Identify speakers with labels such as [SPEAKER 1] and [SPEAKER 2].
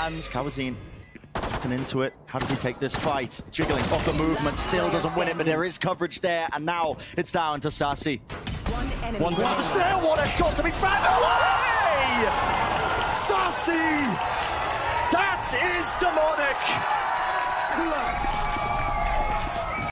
[SPEAKER 1] hands. cauanzin looking into it. How does he take this fight? Jiggling off the movement, still doesn't win it, but there is coverage there, and now it's down to Sacy.
[SPEAKER 2] One enemy.
[SPEAKER 1] One tap still, what a shot to be found away! Sacy! That is demonic!